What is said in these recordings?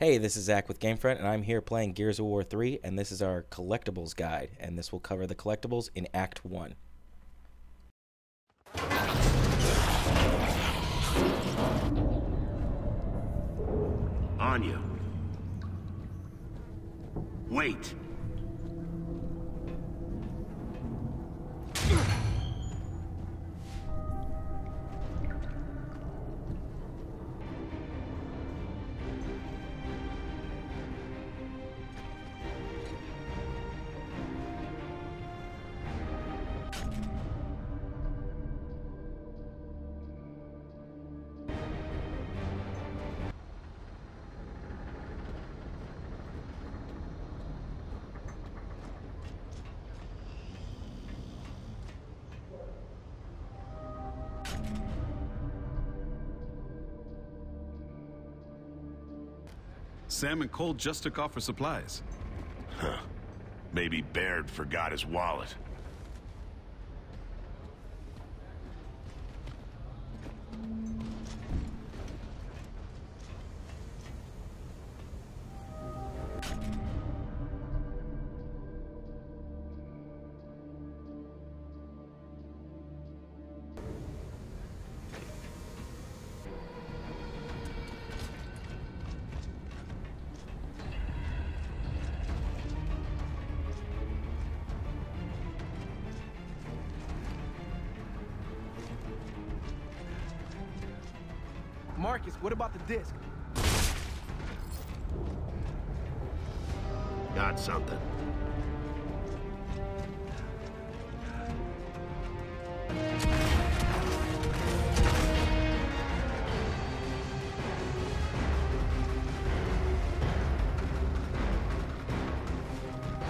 Hey, this is Zach with Gamefront, and I'm here playing Gears of War 3, and this is our collectibles guide, and this will cover the collectibles in Act 1. Anya. Wait. Sam and Cole just took off for supplies. Huh. Maybe Baird forgot his wallet. Marcus, what about the disc? Got something.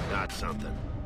Got something.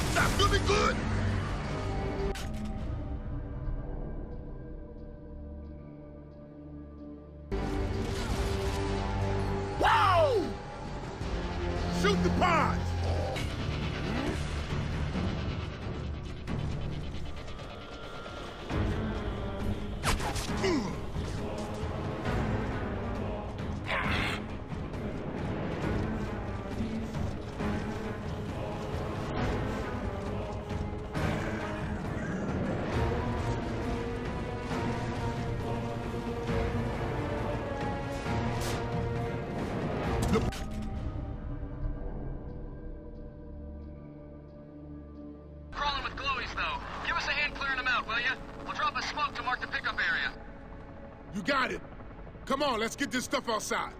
Matter? Not feeling good? Wow! Shoot the ponds! You got it. Come on, let's get this stuff outside.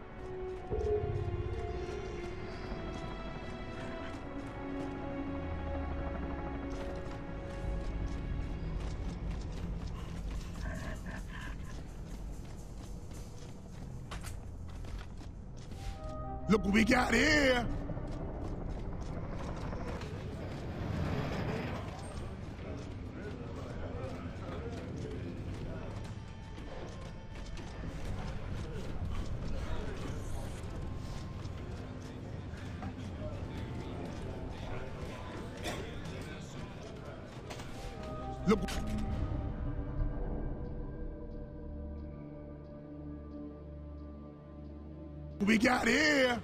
Look what we got here. We got here.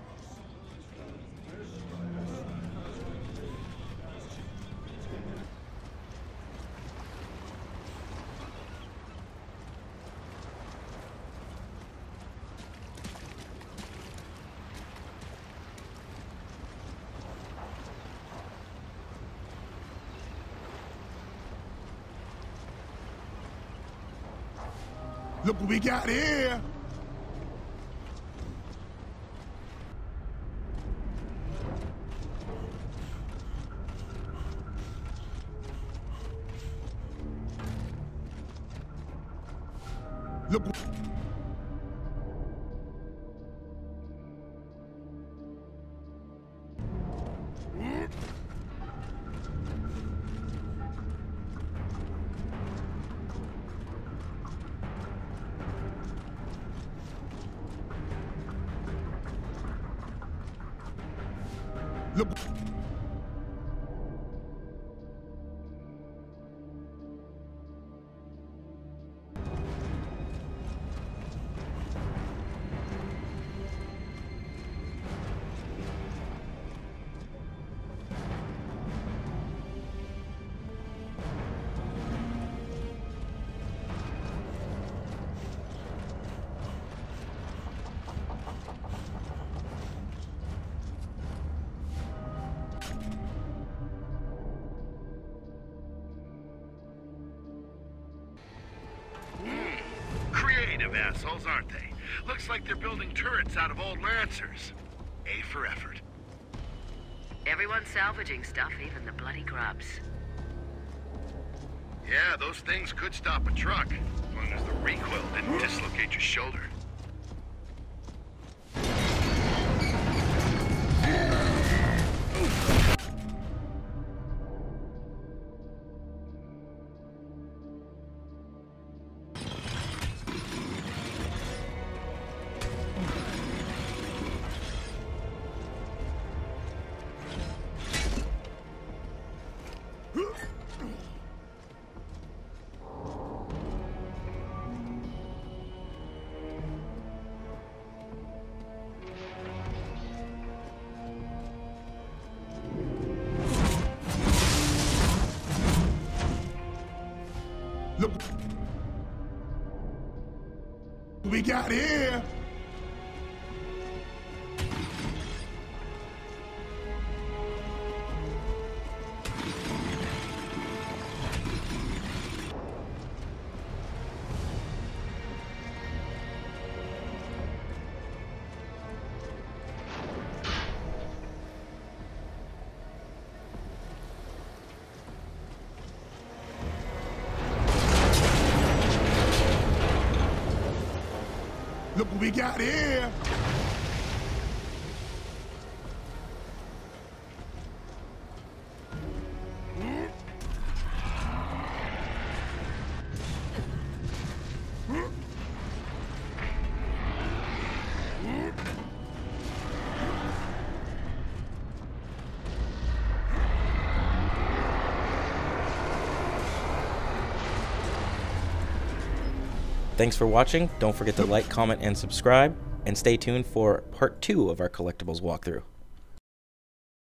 Look what we got here. Look. Creative assholes, aren't they? Looks like they're building turrets out of old Lancers. A for effort. Everyone's salvaging stuff, even the bloody grubs. Yeah, those things could stop a truck, as long as the recoil didn't dislocate your shoulder. We got here. Look what we got here. Thanks for watching. Don't forget to like, comment, and subscribe. And stay tuned for part two of our collectibles walkthrough.